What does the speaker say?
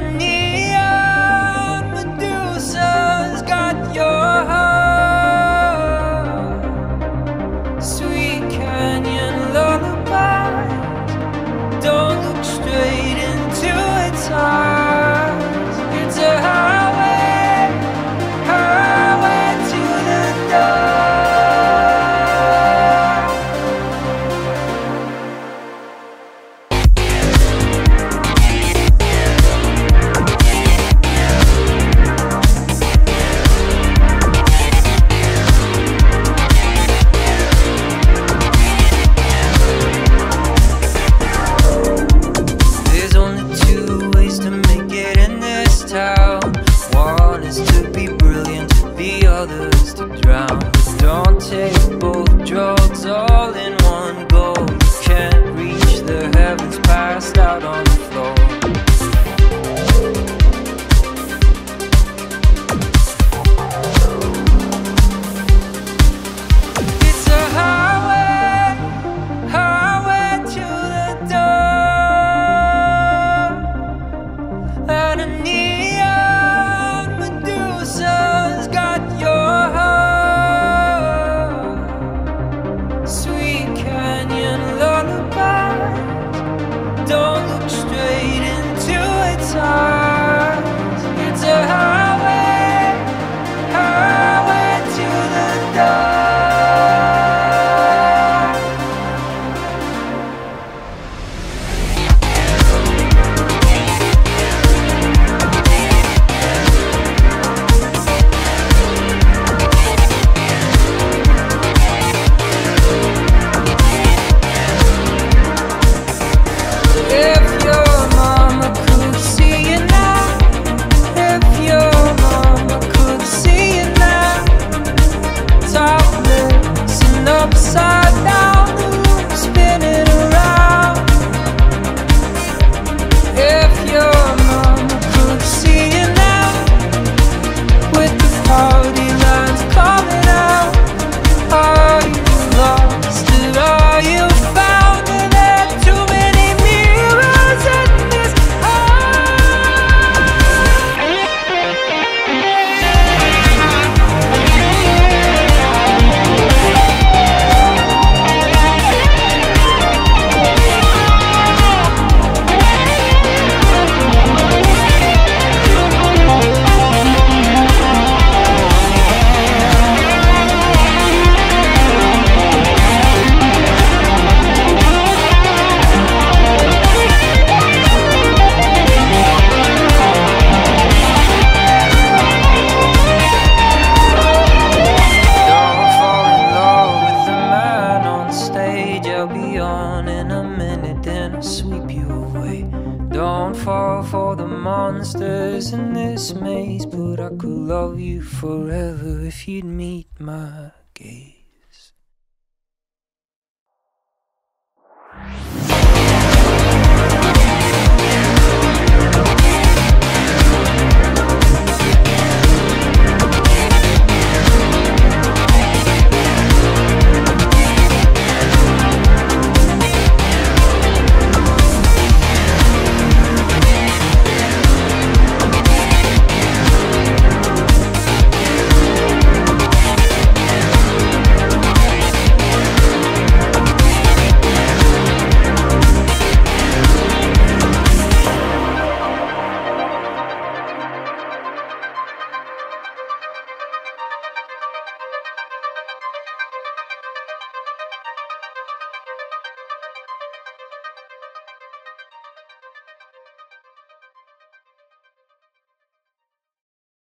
when you fall for the monsters in this maze, but I could love you forever if you'd meet my gaze.